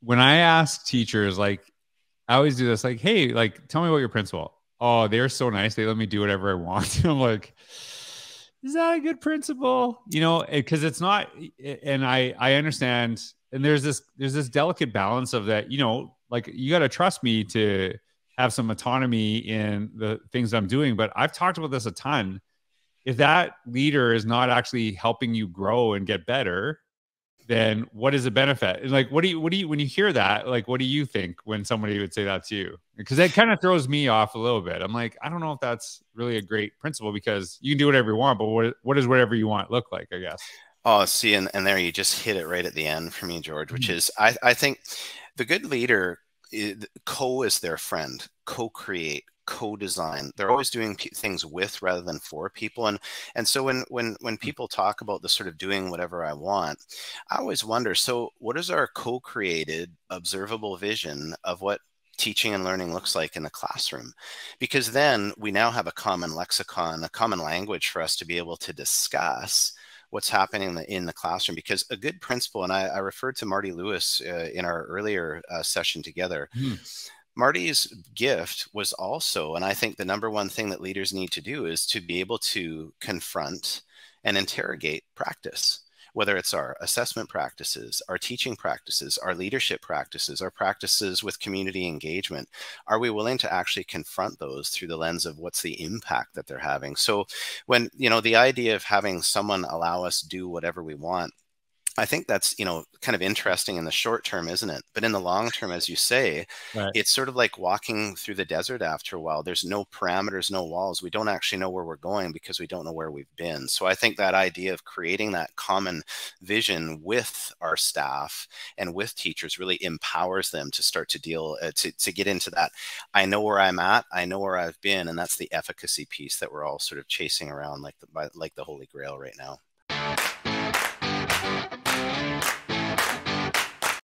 when I ask teachers, like, I always do this, like, hey, like, tell me about your principal. Oh, they're so nice. They let me do whatever I want. I'm like, is that a good principal? You know, eh, because it's not, eh, and I I understand, and there's this there's this delicate balance of that. You know, like you got to trust me to have some autonomy in the things I'm doing. But I've talked about this a ton. If that leader is not actually helping you grow and get better, then what is the benefit? And like, what do you, what do you, when you hear that, like, what do you think when somebody would say that to you? Because that kind of throws me off a little bit. I'm like, I don't know if that's really a great principle because you can do whatever you want, but what, what does whatever you want look like, I guess? Oh, see, and, and there you just hit it right at the end for me, George, which mm-hmm. is, I, I think the good leader, co is their friend, co-create, co-design they're always doing things with rather than for people and and so when when when mm. people talk about the sort of doing whatever i want i always wonder so what is our co-created observable vision of what teaching and learning looks like in the classroom because then we now have a common lexicon a common language for us to be able to discuss what's happening in the, in the classroom because a good principal and i, I referred to marty lewis uh, in our earlier uh, session together mm. Marty's gift was also, and I think the number one thing that leaders need to do is to be able to confront and interrogate practice, whether it's our assessment practices, our teaching practices, our leadership practices, our practices with community engagement. Are we willing to actually confront those through the lens of what's the impact that they're having? So when, you know, the idea of having someone allow us do whatever we want I think that's you know kind of interesting in the short term, isn't it? But in the long term, as you say, right. it's sort of like walking through the desert after a while. There's no parameters, no walls. We don't actually know where we're going because we don't know where we've been. So I think that idea of creating that common vision with our staff and with teachers really empowers them to start to deal uh, to to get into that. I know where I'm at. I know where I've been, and that's the efficacy piece that we're all sort of chasing around like the like the Holy Grail right now.